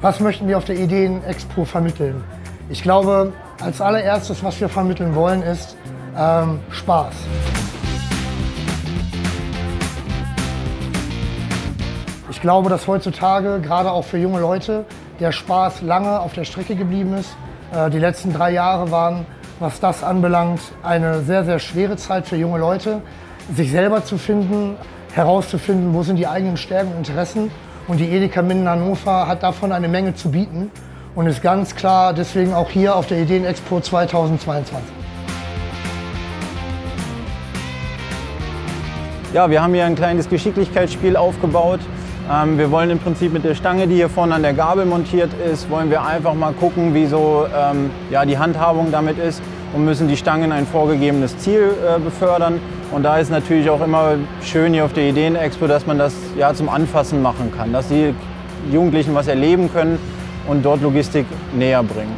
Was möchten wir auf der Ideen-Expo vermitteln? Ich glaube, als allererstes, was wir vermitteln wollen, ist ähm, Spaß. Ich glaube, dass heutzutage, gerade auch für junge Leute, der Spaß lange auf der Strecke geblieben ist. Äh, die letzten drei Jahre waren, was das anbelangt, eine sehr, sehr schwere Zeit für junge Leute, sich selber zu finden, herauszufinden, wo sind die eigenen Stärken und Interessen. Und die Edeka Minden Hannover hat davon eine Menge zu bieten und ist ganz klar deswegen auch hier auf der Ideen-Expo 2022. Ja, wir haben hier ein kleines Geschicklichkeitsspiel aufgebaut. Ähm, wir wollen im Prinzip mit der Stange, die hier vorne an der Gabel montiert ist, wollen wir einfach mal gucken, wie so ähm, ja, die Handhabung damit ist und müssen die Stangen ein vorgegebenes Ziel äh, befördern. Und da ist natürlich auch immer schön hier auf der Ideen-Expo, dass man das ja zum Anfassen machen kann, dass die Jugendlichen was erleben können und dort Logistik näher bringen.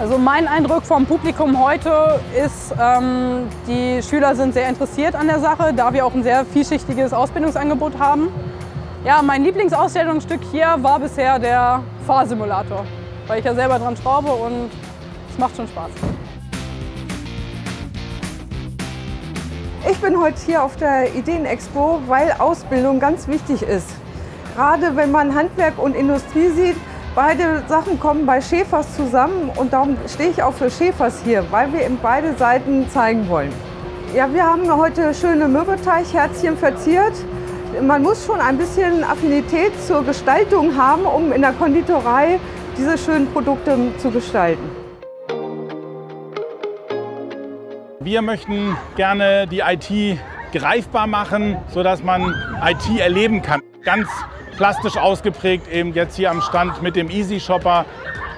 Also mein Eindruck vom Publikum heute ist, ähm, die Schüler sind sehr interessiert an der Sache, da wir auch ein sehr vielschichtiges Ausbildungsangebot haben. Ja, mein Lieblingsausstellungsstück hier war bisher der Fahrsimulator, weil ich ja selber dran schraube und es macht schon Spaß. Ich bin heute hier auf der Ideenexpo, weil Ausbildung ganz wichtig ist. Gerade wenn man Handwerk und Industrie sieht, Beide Sachen kommen bei Schäfers zusammen und darum stehe ich auch für Schäfers hier, weil wir eben beide Seiten zeigen wollen. Ja, wir haben heute schöne Mürbeteigherzchen verziert. Man muss schon ein bisschen Affinität zur Gestaltung haben, um in der Konditorei diese schönen Produkte zu gestalten. Wir möchten gerne die IT greifbar machen, sodass man IT erleben kann. Ganz plastisch ausgeprägt, eben jetzt hier am Stand mit dem Easy Shopper.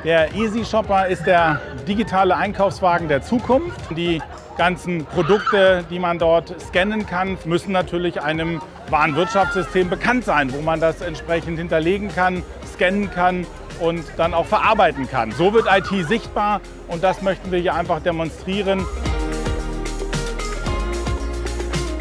Der Easy Shopper ist der digitale Einkaufswagen der Zukunft. Die ganzen Produkte, die man dort scannen kann, müssen natürlich einem Warenwirtschaftssystem bekannt sein, wo man das entsprechend hinterlegen kann, scannen kann und dann auch verarbeiten kann. So wird IT sichtbar und das möchten wir hier einfach demonstrieren.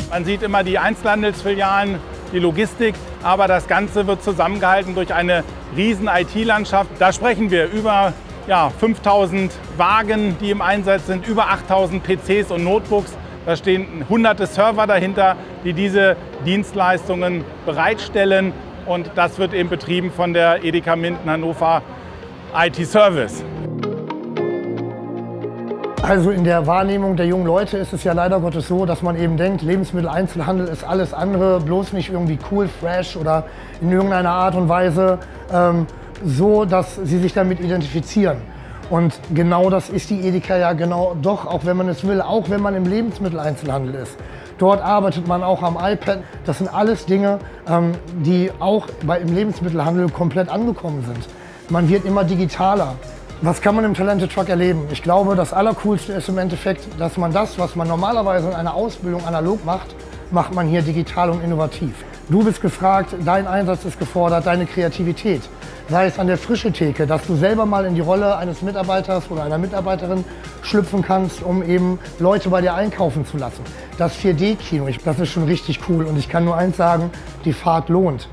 Man sieht immer die Einzelhandelsfilialen die Logistik, aber das Ganze wird zusammengehalten durch eine riesen IT-Landschaft. Da sprechen wir über ja, 5000 Wagen, die im Einsatz sind, über 8000 PCs und Notebooks. Da stehen hunderte Server dahinter, die diese Dienstleistungen bereitstellen. Und das wird eben betrieben von der Edeka Minden Hannover IT Service. Also in der Wahrnehmung der jungen Leute ist es ja leider Gottes so, dass man eben denkt, Lebensmitteleinzelhandel ist alles andere, bloß nicht irgendwie cool, fresh oder in irgendeiner Art und Weise ähm, so, dass sie sich damit identifizieren. Und genau das ist die Edeka ja genau doch, auch wenn man es will, auch wenn man im Lebensmitteleinzelhandel ist. Dort arbeitet man auch am iPad. Das sind alles Dinge, ähm, die auch bei, im Lebensmittelhandel komplett angekommen sind. Man wird immer digitaler. Was kann man im Talented Truck erleben? Ich glaube, das Allercoolste ist im Endeffekt, dass man das, was man normalerweise in einer Ausbildung analog macht, macht man hier digital und innovativ. Du bist gefragt, dein Einsatz ist gefordert, deine Kreativität. Sei es an der frische Theke, dass du selber mal in die Rolle eines Mitarbeiters oder einer Mitarbeiterin schlüpfen kannst, um eben Leute bei dir einkaufen zu lassen. Das 4D-Kino, das ist schon richtig cool und ich kann nur eins sagen, die Fahrt lohnt.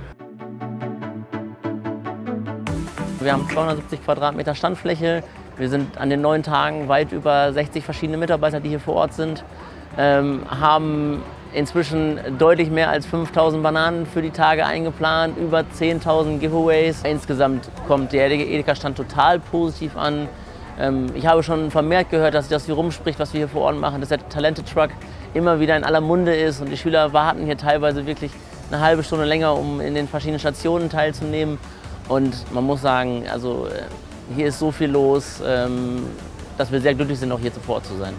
Wir haben 270 Quadratmeter Standfläche. Wir sind an den neun Tagen weit über 60 verschiedene Mitarbeiter, die hier vor Ort sind. Ähm, haben inzwischen deutlich mehr als 5000 Bananen für die Tage eingeplant, über 10.000 Giveaways. Insgesamt kommt der Edeka-Stand total positiv an. Ähm, ich habe schon vermehrt gehört, dass das hier rumspricht, was wir hier vor Ort machen, dass der Talented Truck immer wieder in aller Munde ist und die Schüler warten hier teilweise wirklich eine halbe Stunde länger, um in den verschiedenen Stationen teilzunehmen. Und man muss sagen, also äh, hier ist so viel los, ähm, dass wir sehr glücklich sind, auch hier zuvor zu sein.